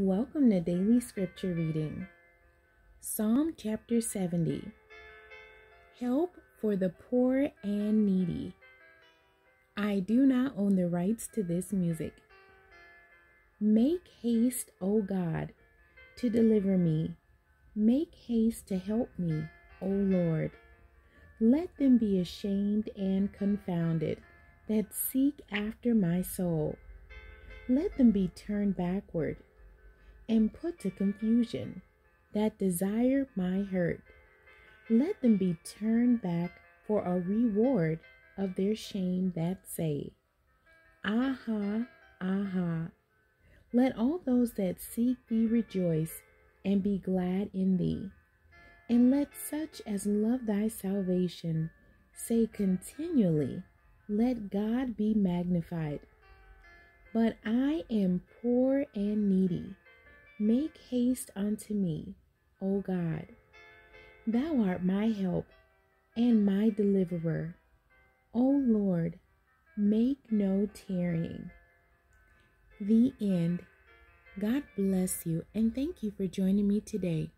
Welcome to Daily Scripture Reading. Psalm chapter 70 Help for the poor and needy. I do not own the rights to this music. Make haste, O God, to deliver me. Make haste to help me, O Lord. Let them be ashamed and confounded that seek after my soul. Let them be turned backward and put to confusion that desire my hurt. Let them be turned back for a reward of their shame that say, Aha, aha. Let all those that seek thee rejoice and be glad in thee. And let such as love thy salvation say continually, Let God be magnified. But I am poor and needy Make haste unto me, O God. Thou art my help and my deliverer. O Lord, make no tarrying. The end. God bless you and thank you for joining me today.